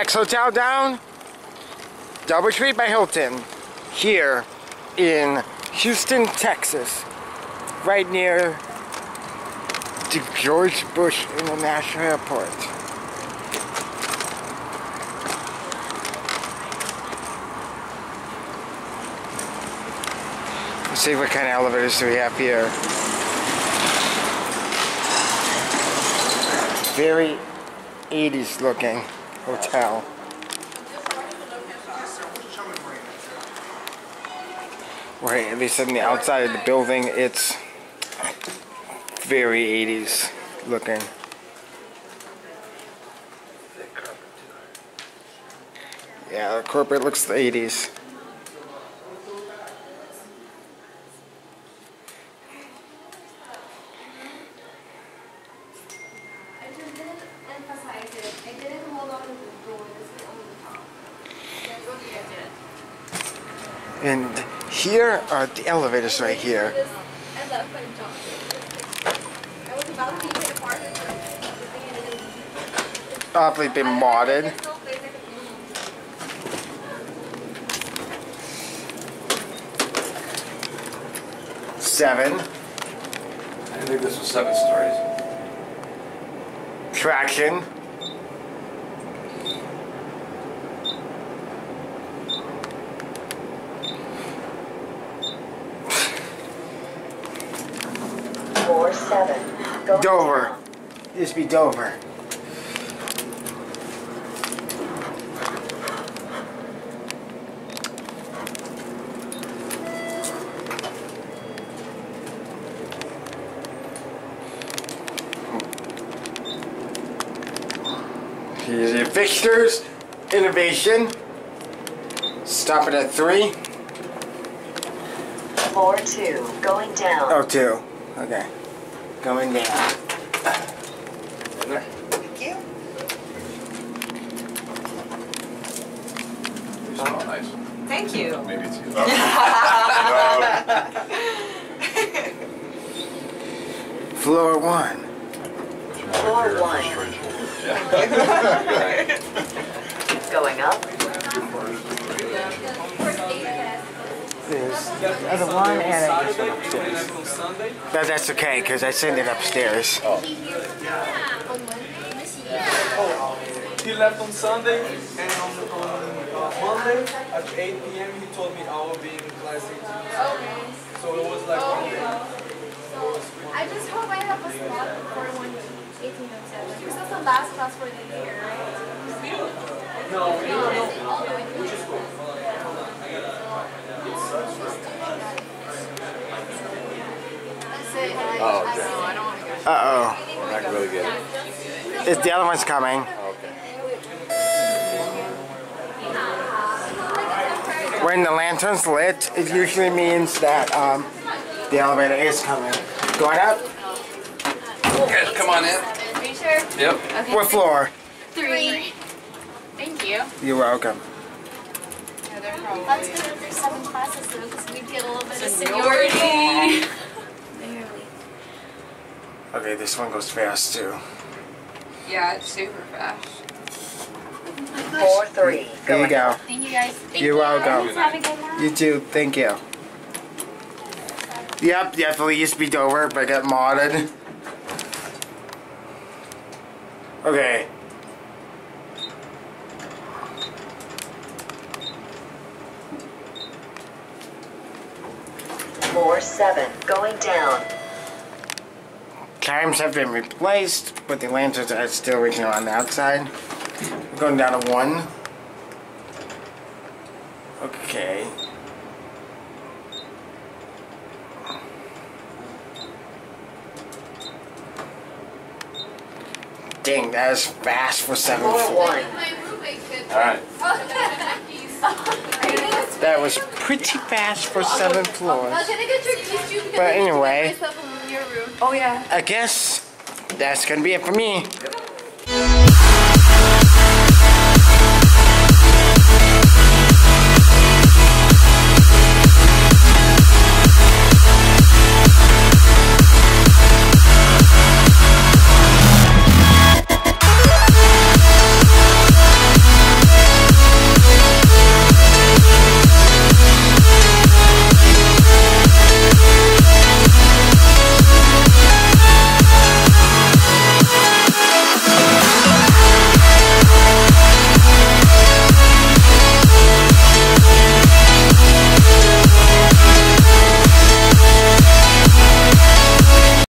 next hotel down, Doubletree by Hilton, here in Houston, Texas, right near the George Bush International Airport. Let's see what kind of elevators do we have here. Very 80s looking hotel. Right, at least on the outside of the building, it's very 80s looking. Yeah, the corporate looks the 80s. I just didn't emphasize it. I didn't hold on to the door. This is only the. That's what you did. And here are the elevators right here. I left my job. I was about to leave it apart. but the thing I didn't- Probably been modded. There's no place I could move. Seven. I think this was seven stories. Traction. Four seven. Dover. This be Dover. Here's your fixtures. Innovation. Stop it at three. Floor two. Going down. Oh, two. Okay. Going down. Thank you. You smell nice. Thank you. Maybe it's you. Floor one. Floor one. Yeah. Going up. There's the other one and I guess. But that's okay, because I sent it upstairs. He left on Sunday, and on, on uh, Monday at 8 p.m. he told me I will be in class 18. Okay. So it was like one day. So I just hope I have a slot for one 1807. Because that's the last class for the year, right? No, no, no. All the way through. That's it. I, Oh, okay. know, I don't want to go. Uh-oh. I can really get it. Is the other one's coming. Okay. When the lantern's lit, it usually means that um, the elevator is coming. Going up? Good, come on in. Are you sure? Yep. Okay. What floor? Three. Thank you. You're welcome. That's good that there's seven classes though, because we get a little bit of seniority. Barely. Okay, this one goes fast too. Yeah, it's super fast. Four three. Here you go. Thank you guys. Thank You're you. welcome. Have a good night. You too. Thank you. Yep, definitely used to be Dover, but got modded. Okay. Floor seven. Going down. Chimes have been replaced, but the lanterns are still original on the outside. We're going down to one. Okay. Dang, that is fast for seven Floor floors. one. My roommate could. All right. That was pretty fast for seven floors. Can I get your keys too? Because But I need to anyway. Get myself in your room. Oh yeah. I guess that's gonna be it for me.